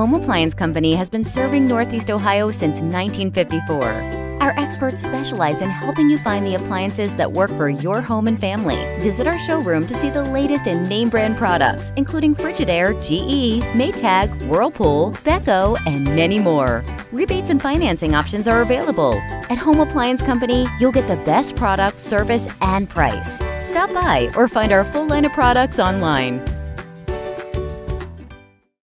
Home Appliance Company has been serving Northeast Ohio since 1954. Our experts specialize in helping you find the appliances that work for your home and family. Visit our showroom to see the latest in name brand products, including Frigidaire, GE, Maytag, Whirlpool, Beko, and many more. Rebates and financing options are available. At Home Appliance Company, you'll get the best product, service, and price. Stop by or find our full line of products online.